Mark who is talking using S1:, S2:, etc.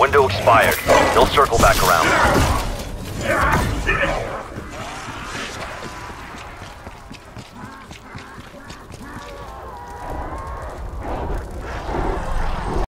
S1: Window expired. They'll circle back around.